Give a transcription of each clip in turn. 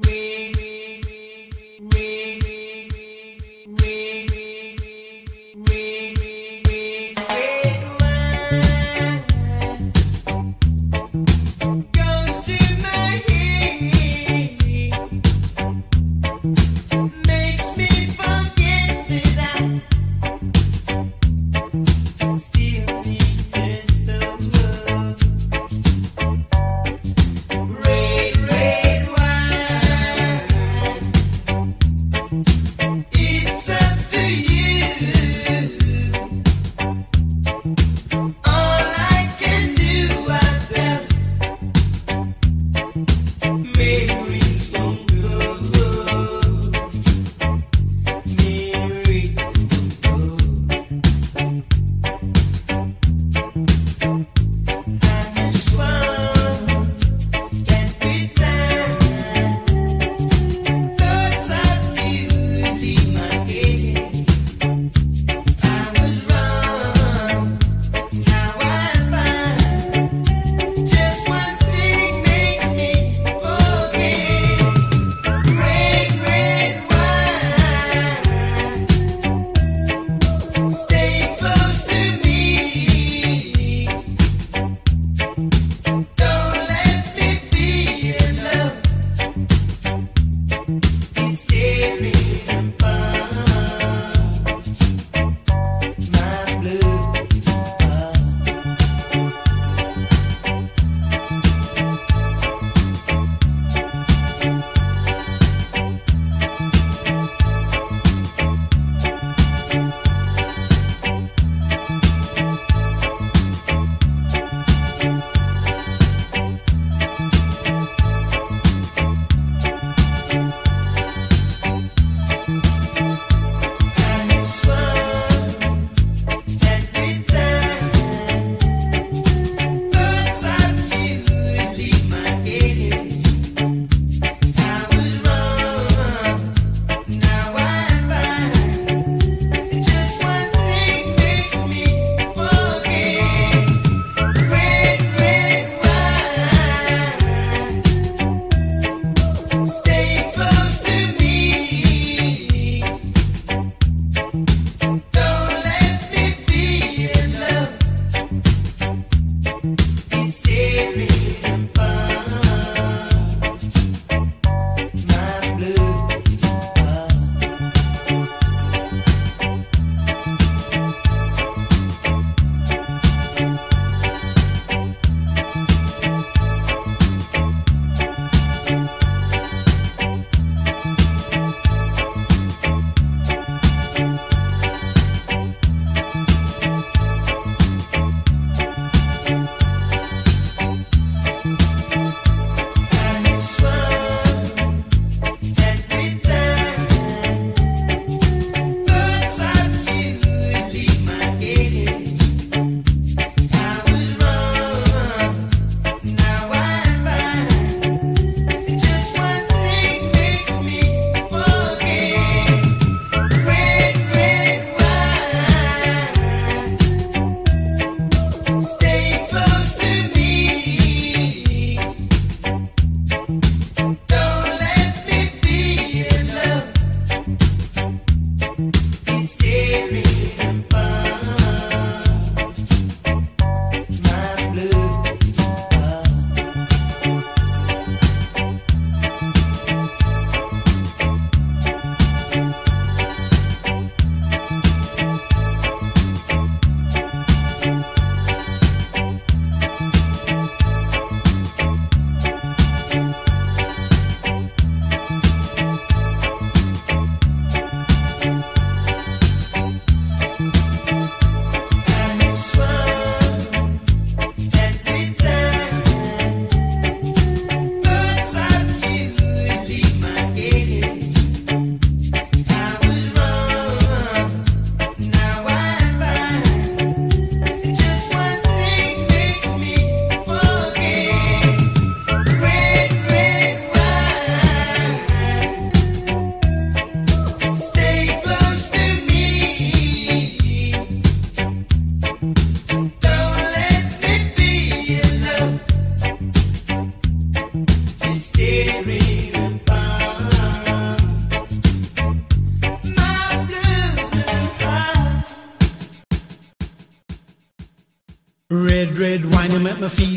Goes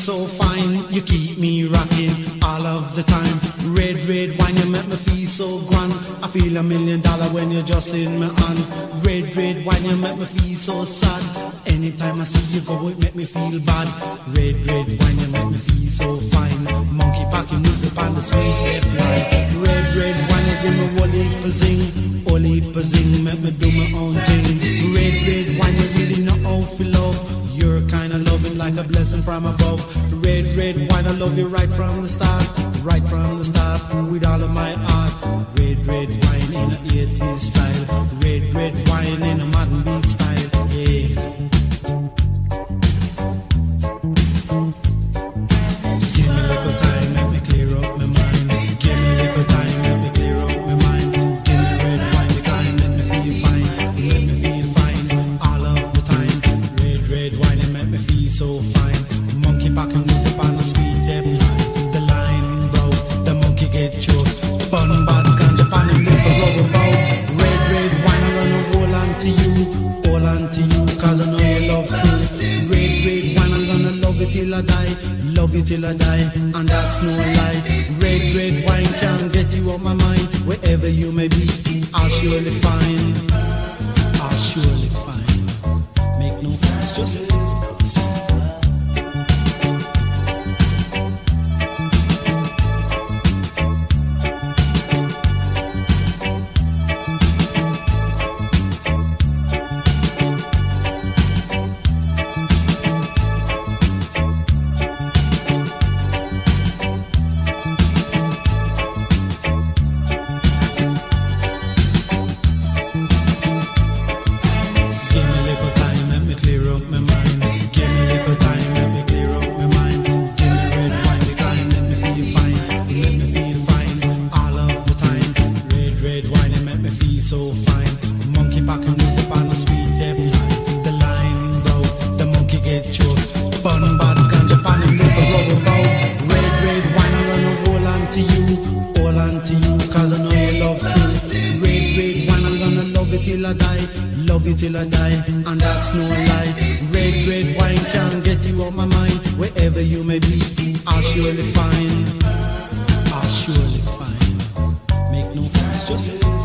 so fine. You keep me rocking all of the time. Red, red wine, you make me feel so grand. I feel a million dollar when you're just in my hand. Red, red wine, you make me feel so sad. Anytime I see you go, it make me feel bad. Red, red wine, you make me feel so fine. Monkey packing music on the sweet red wine. Red, red wine, you give me whole heap of zing. Make me do my own thing. Red, red wine, you really like a blessing from above. Red, red wine, I love you right from the start. Right from the start, with all of my heart. Red, red wine in a 80s style. Red, red wine in a modern beat style. Cause I know you love truth. Red, red wine, I'm gonna love it till I die. Love it till I die, and that's no lie. Red, red wine can't get you off my mind. Wherever you may be, I'll surely find. I'll surely find. Make no fuss, just till I die, and that's no lie. Red, red wine can't get you off my mind. Wherever you may be, I'll surely find. I'll surely find. Make no fuss, just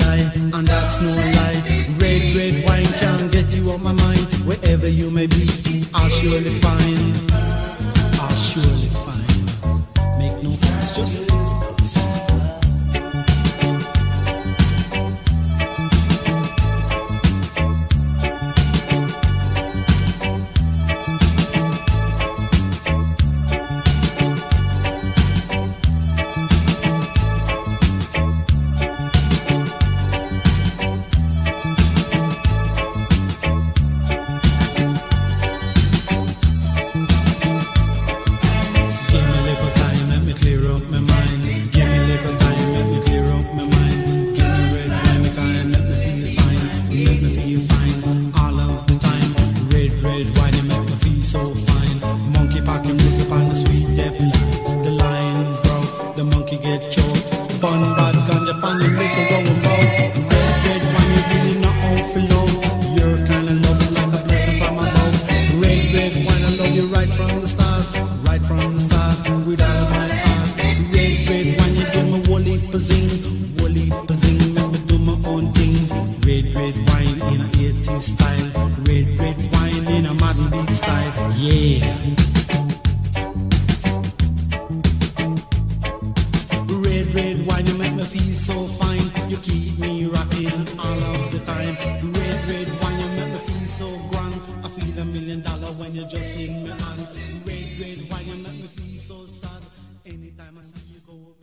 die, and that's no lie. Red, red wine can't get you off my mind. Wherever you may be, I'll surely find. I'll surely find. Make no fuss, just you feel so fine. You keep me rocking all of the time. Red, red wine, you make me feel so grand. I feel a million dollar when you're just in me hand. Red, red wine, you make me feel so sad. Anytime I see you go.